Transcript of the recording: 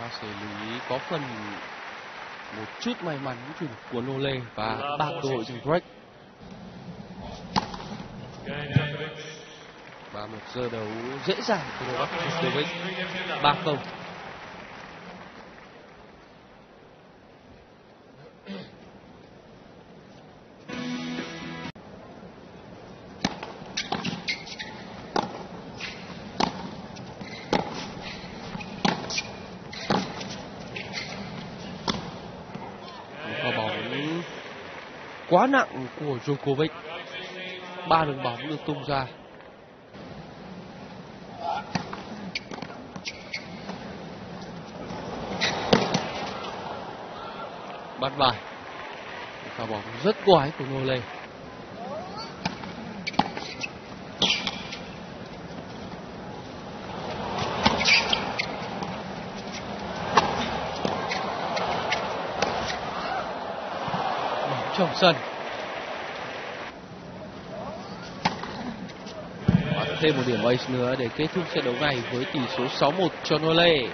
pha xử lý có phần một chút may mắn chuyển của Nô Lê và ba đội hội dừng break. Và một giờ đấu dễ dàng của Novak Djokovic 3-0. Quá nặng của Djokovic. Ba đường bóng được tung ra. Bắt bài. Pha bóng rất quái của Nole. Trong sân Và thêm một điểm ace nữa để kết thúc trận đấu này với tỷ số 6-1 cho Nole.